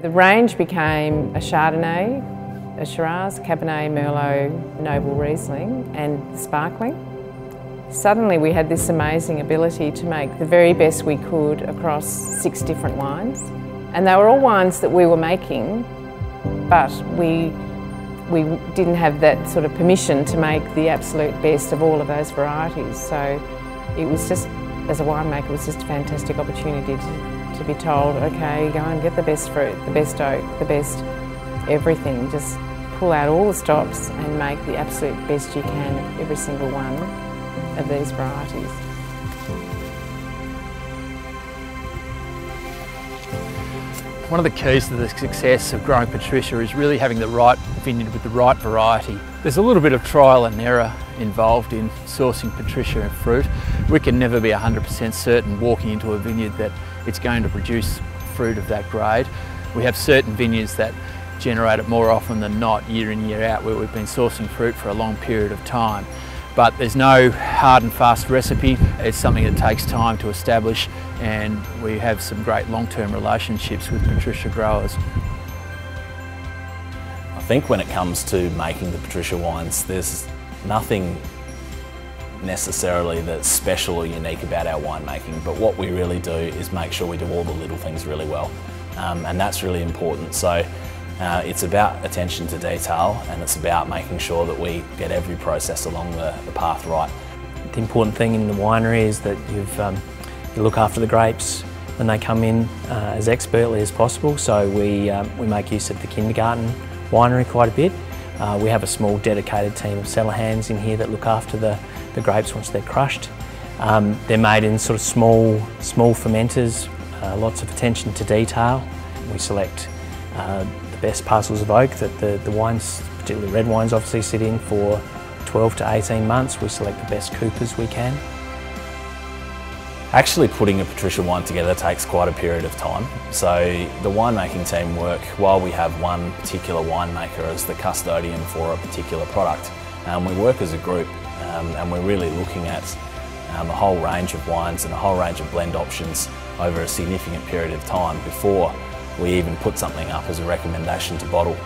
The range became a Chardonnay, a Shiraz, Cabernet, Merlot, Noble Riesling and Sparkling. Suddenly we had this amazing ability to make the very best we could across six different wines. And they were all wines that we were making, but we, we didn't have that sort of permission to make the absolute best of all of those varieties. So it was just, as a winemaker, it was just a fantastic opportunity to, to be told, okay, go and get the best fruit, the best oak, the best everything. Just pull out all the stops and make the absolute best you can of every single one of these varieties. One of the keys to the success of growing Patricia is really having the right vineyard with the right variety. There's a little bit of trial and error involved in sourcing Patricia fruit. We can never be 100% certain walking into a vineyard that it's going to produce fruit of that grade. We have certain vineyards that generate it more often than not year in year out where we've been sourcing fruit for a long period of time but there's no hard and fast recipe. It's something that takes time to establish and we have some great long-term relationships with Patricia growers. I think when it comes to making the Patricia wines, there's nothing necessarily that's special or unique about our winemaking, but what we really do is make sure we do all the little things really well. Um, and that's really important. So uh, it's about attention to detail and it's about making sure that we get every process along the, the path right. The important thing in the winery is that um, you look after the grapes when they come in uh, as expertly as possible. So we, um, we make use of the kindergarten winery quite a bit. Uh, we have a small dedicated team of cellar hands in here that look after the, the grapes once they're crushed. Um, they're made in sort of small, small fermenters, uh, lots of attention to detail. We select uh, the best parcels of oak that the, the wines, particularly red wines obviously sit in for 12 to 18 months. We select the best coopers we can. Actually putting a Patricia wine together takes quite a period of time. So the winemaking team work while we have one particular winemaker as the custodian for a particular product. Um, we work as a group um, and we're really looking at um, a whole range of wines and a whole range of blend options over a significant period of time before we even put something up as a recommendation to bottle.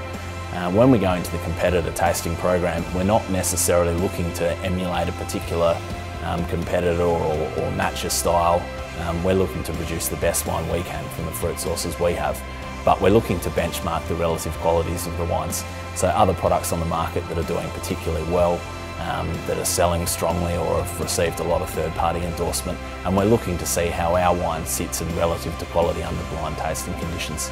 Uh, when we go into the competitor tasting program, we're not necessarily looking to emulate a particular um, competitor or, or, match a style. Um, we're looking to produce the best wine we can from the fruit sources we have, but we're looking to benchmark the relative qualities of the wines. So other products on the market that are doing particularly well um, that are selling strongly or have received a lot of third-party endorsement and we're looking to see how our wine sits in relative to quality under blind tasting conditions.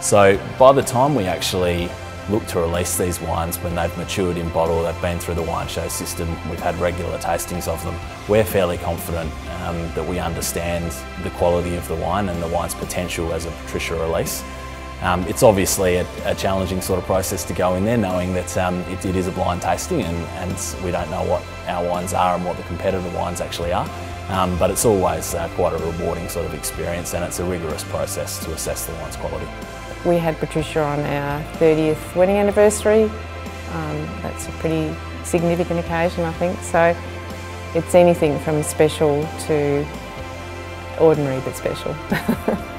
So by the time we actually look to release these wines when they've matured in bottle, they've been through the wine show system, we've had regular tastings of them, we're fairly confident um, that we understand the quality of the wine and the wine's potential as a Patricia release. Um, it's obviously a, a, challenging sort of process to go in there knowing that um, it, it is a blind tasting and, and, we don't know what our wines are and what the competitor wines actually are. Um, but it's always uh, quite a rewarding sort of experience and it's a rigorous process to assess the wine's quality. We had Patricia on our 30th wedding anniversary. Um, that's a pretty significant occasion I think so it's anything from special to ordinary but special.